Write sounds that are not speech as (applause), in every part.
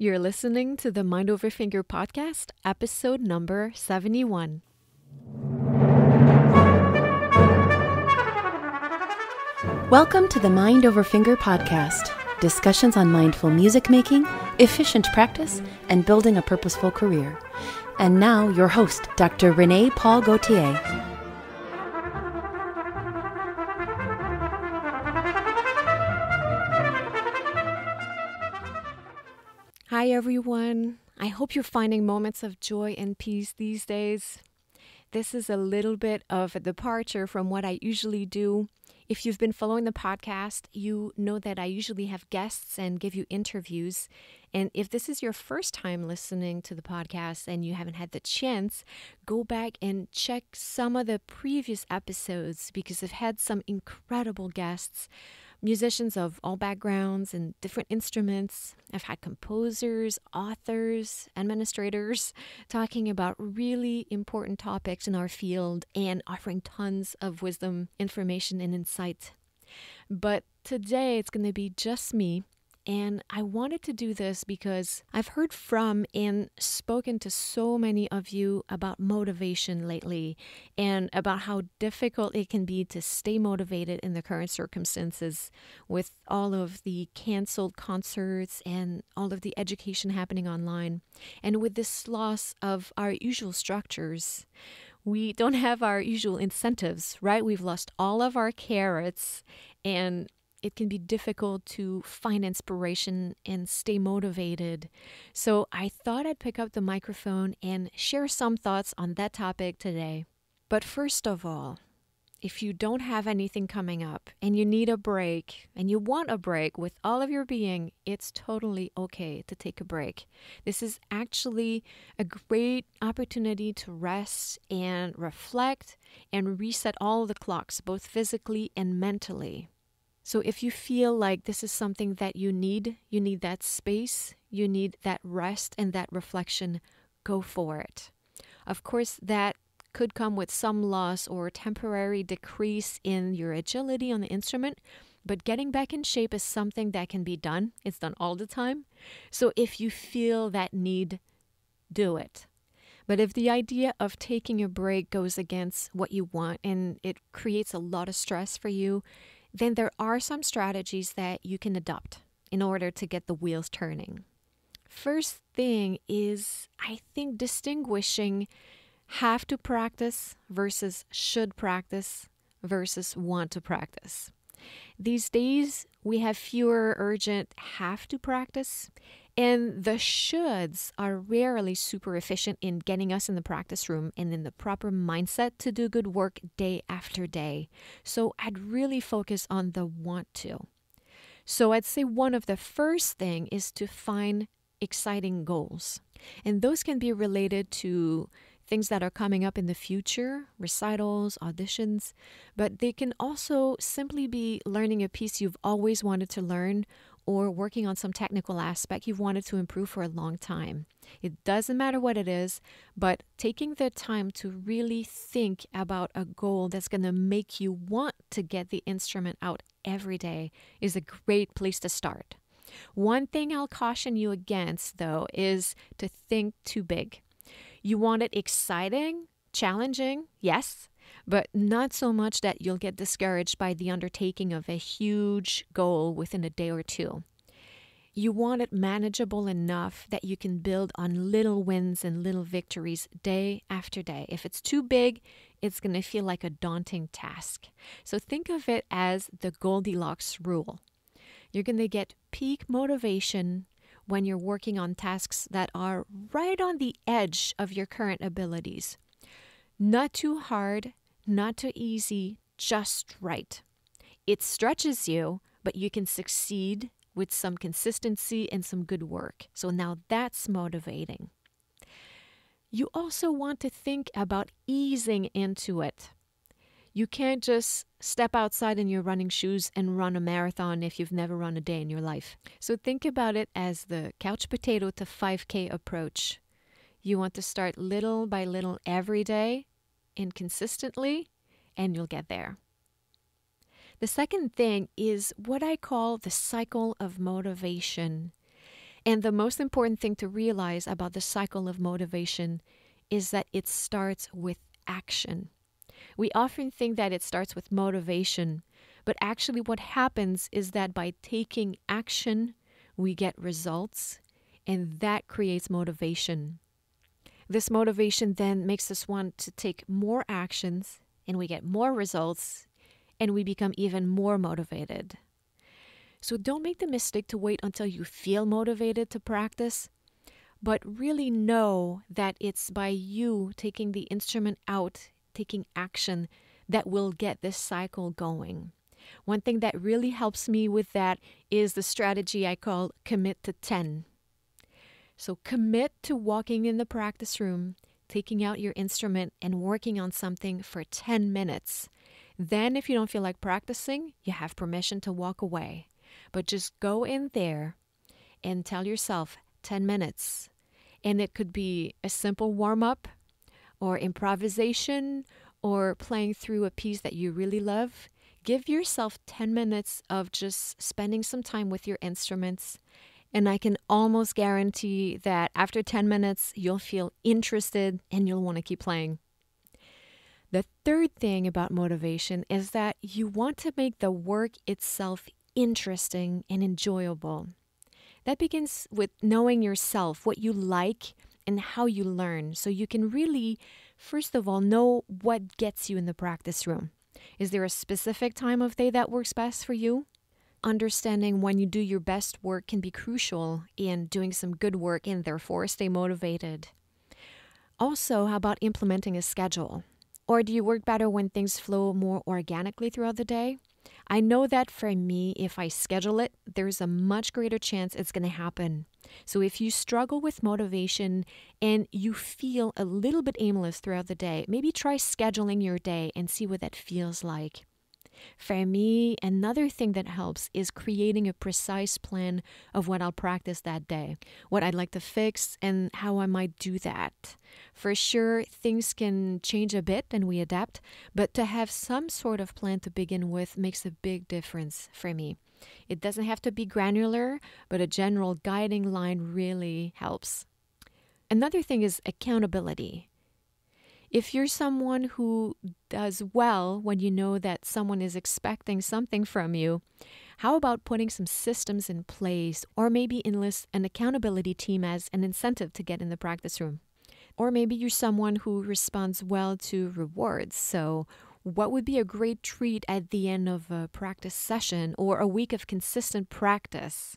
You're listening to the Mind Over Finger podcast, episode number 71. Welcome to the Mind Over Finger podcast discussions on mindful music making, efficient practice, and building a purposeful career. And now, your host, Dr. Renée-Paule Gauthier. Hi, everyone. I hope you're finding moments of joy and peace these days. This is a little bit of a departure from what I usually do. If you've been following the podcast, you know that I usually have guests and give you interviews. And if this is your first time listening to the podcast and you haven't had the chance, go back and check some of the previous episodes because I've had some incredible guests musicians of all backgrounds and different instruments. I've had composers, authors, administrators (laughs) talking about really important topics in our field and offering tons of wisdom, information, and insight. But today it's going to be just me and I wanted to do this because I've heard from and spoken to so many of you about motivation lately and about how difficult it can be to stay motivated in the current circumstances with all of the canceled concerts and all of the education happening online. And with this loss of our usual structures, we don't have our usual incentives, right? We've lost all of our carrots and it can be difficult to find inspiration and stay motivated. So I thought I'd pick up the microphone and share some thoughts on that topic today. But first of all, if you don't have anything coming up and you need a break and you want a break with all of your being, it's totally okay to take a break. This is actually a great opportunity to rest and reflect and reset all the clocks, both physically and mentally. So if you feel like this is something that you need, you need that space, you need that rest and that reflection, go for it. Of course, that could come with some loss or temporary decrease in your agility on the instrument, but getting back in shape is something that can be done. It's done all the time. So if you feel that need, do it. But if the idea of taking a break goes against what you want and it creates a lot of stress for you, then there are some strategies that you can adopt in order to get the wheels turning. First thing is, I think, distinguishing have to practice versus should practice versus want to practice. These days, we have fewer urgent have to practice, and the shoulds are rarely super efficient in getting us in the practice room and in the proper mindset to do good work day after day. So I'd really focus on the want to. So I'd say one of the first thing is to find exciting goals. And those can be related to things that are coming up in the future, recitals, auditions, but they can also simply be learning a piece you've always wanted to learn or working on some technical aspect you've wanted to improve for a long time. It doesn't matter what it is, but taking the time to really think about a goal that's going to make you want to get the instrument out every day is a great place to start. One thing I'll caution you against, though, is to think too big. You want it exciting, challenging, yes, but not so much that you'll get discouraged by the undertaking of a huge goal within a day or two. You want it manageable enough that you can build on little wins and little victories day after day. If it's too big, it's going to feel like a daunting task. So think of it as the Goldilocks rule. You're going to get peak motivation when you're working on tasks that are right on the edge of your current abilities. Not too hard, not too easy, just right. It stretches you, but you can succeed with some consistency and some good work. So now that's motivating. You also want to think about easing into it. You can't just step outside in your running shoes and run a marathon if you've never run a day in your life. So think about it as the couch potato to 5K approach. You want to start little by little every day inconsistently, and you'll get there. The second thing is what I call the cycle of motivation. And the most important thing to realize about the cycle of motivation is that it starts with action. We often think that it starts with motivation, but actually, what happens is that by taking action, we get results, and that creates motivation. This motivation then makes us want to take more actions, and we get more results, and we become even more motivated. So don't make the mistake to wait until you feel motivated to practice, but really know that it's by you taking the instrument out, taking action, that will get this cycle going. One thing that really helps me with that is the strategy I call commit to 10. So commit to walking in the practice room, taking out your instrument, and working on something for 10 minutes. Then, if you don't feel like practicing, you have permission to walk away. But just go in there and tell yourself 10 minutes. And it could be a simple warm up or improvisation or playing through a piece that you really love. Give yourself 10 minutes of just spending some time with your instruments. And I can almost guarantee that after 10 minutes, you'll feel interested and you'll want to keep playing. The third thing about motivation is that you want to make the work itself interesting and enjoyable. That begins with knowing yourself, what you like, and how you learn. So you can really, first of all, know what gets you in the practice room. Is there a specific time of day that works best for you? Understanding when you do your best work can be crucial in doing some good work and therefore stay motivated. Also, how about implementing a schedule? Or do you work better when things flow more organically throughout the day? I know that for me, if I schedule it, there's a much greater chance it's going to happen. So if you struggle with motivation and you feel a little bit aimless throughout the day, maybe try scheduling your day and see what that feels like. For me, another thing that helps is creating a precise plan of what I'll practice that day, what I'd like to fix, and how I might do that. For sure, things can change a bit and we adapt, but to have some sort of plan to begin with makes a big difference for me. It doesn't have to be granular, but a general guiding line really helps. Another thing is accountability. If you're someone who does well when you know that someone is expecting something from you, how about putting some systems in place or maybe enlist an accountability team as an incentive to get in the practice room? Or maybe you're someone who responds well to rewards. So, what would be a great treat at the end of a practice session or a week of consistent practice?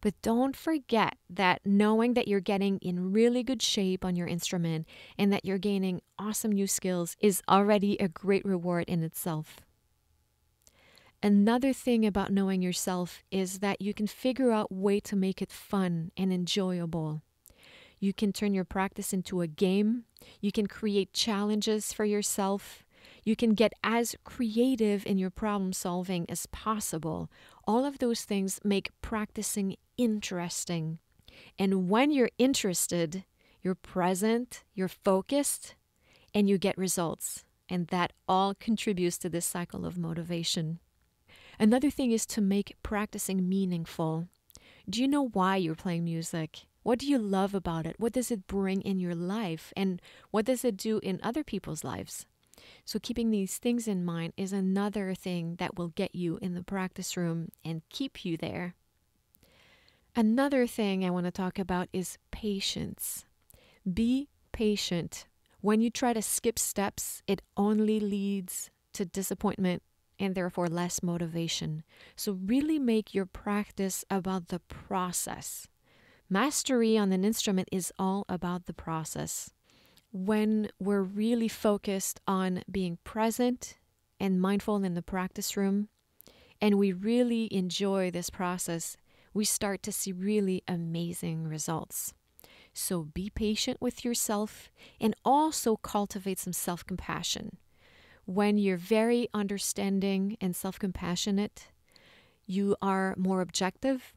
But don't forget that knowing that you're getting in really good shape on your instrument and that you're gaining awesome new skills is already a great reward in itself. Another thing about knowing yourself is that you can figure out way to make it fun and enjoyable. You can turn your practice into a game. You can create challenges for yourself. You can get as creative in your problem solving as possible. All of those things make practicing interesting. And when you're interested, you're present, you're focused, and you get results. And that all contributes to this cycle of motivation. Another thing is to make practicing meaningful. Do you know why you're playing music? What do you love about it? What does it bring in your life? And what does it do in other people's lives? So, keeping these things in mind is another thing that will get you in the practice room and keep you there. Another thing I want to talk about is patience. Be patient. When you try to skip steps, it only leads to disappointment and therefore less motivation. So, really make your practice about the process. Mastery on an instrument is all about the process when we're really focused on being present and mindful in the practice room, and we really enjoy this process, we start to see really amazing results. So be patient with yourself and also cultivate some self compassion. When you're very understanding and self compassionate, you are more objective,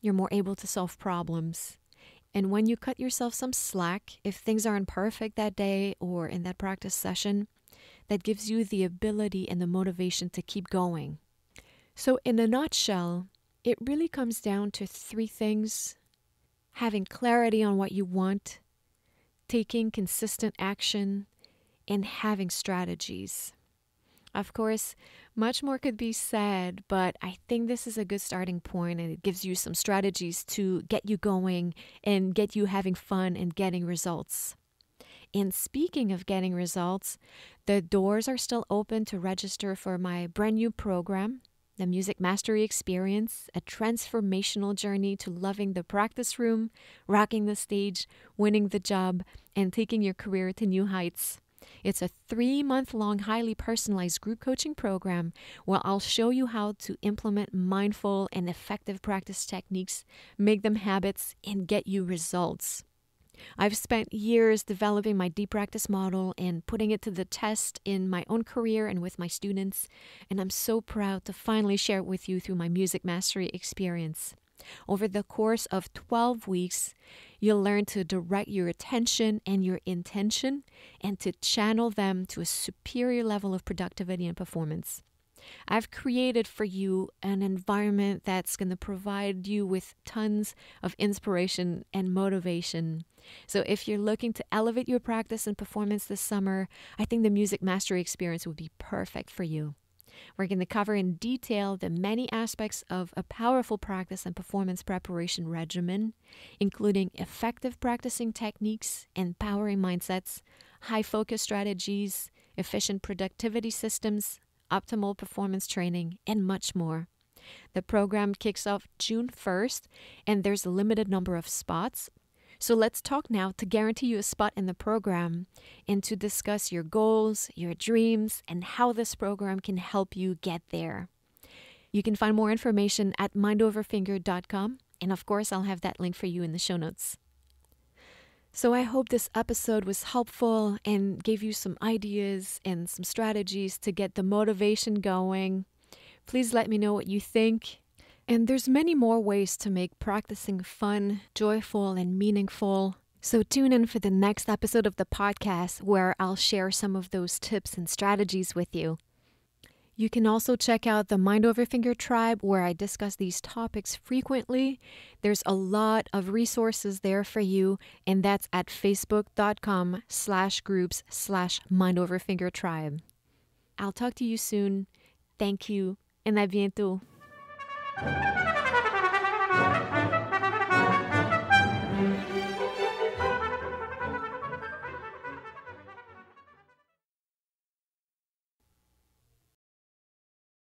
you're more able to solve problems, and when you cut yourself some slack, if things aren't perfect that day or in that practice session, that gives you the ability and the motivation to keep going. So, in a nutshell, it really comes down to three things having clarity on what you want, taking consistent action, and having strategies. Of course, much more could be said, but I think this is a good starting point and it gives you some strategies to get you going and get you having fun and getting results. And speaking of getting results, the doors are still open to register for my brand new program, the Music Mastery Experience, a transformational journey to loving the practice room, rocking the stage, winning the job, and taking your career to new heights. It's a three month long, highly personalized group coaching program where I'll show you how to implement mindful and effective practice techniques, make them habits, and get you results. I've spent years developing my deep practice model and putting it to the test in my own career and with my students, and I'm so proud to finally share it with you through my music mastery experience. Over the course of 12 weeks, you'll learn to direct your attention and your intention and to channel them to a superior level of productivity and performance. I've created for you an environment that's going to provide you with tons of inspiration and motivation. So, if you're looking to elevate your practice and performance this summer, I think the Music Mastery experience would be perfect for you. We're going to cover in detail the many aspects of a powerful practice and performance preparation regimen, including effective practicing techniques, empowering mindsets, high focus strategies, efficient productivity systems, optimal performance training, and much more. The program kicks off June 1st, and there's a limited number of spots. So let's talk now to guarantee you a spot in the program and to discuss your goals, your dreams, and how this program can help you get there. You can find more information at mindoverfinger.com, and of course, I'll have that link for you in the show notes. So I hope this episode was helpful and gave you some ideas and some strategies to get the motivation going. Please let me know what you think. And there's many more ways to make practicing fun, joyful, and meaningful. So tune in for the next episode of the podcast where I'll share some of those tips and strategies with you. You can also check out the Mind Over Finger tribe where I discuss these topics frequently. There's a lot of resources there for you, and that's at facebook.com slash groups slash Mind Over Finger tribe. I'll talk to you soon. Thank you, and à bientôt. Thank you.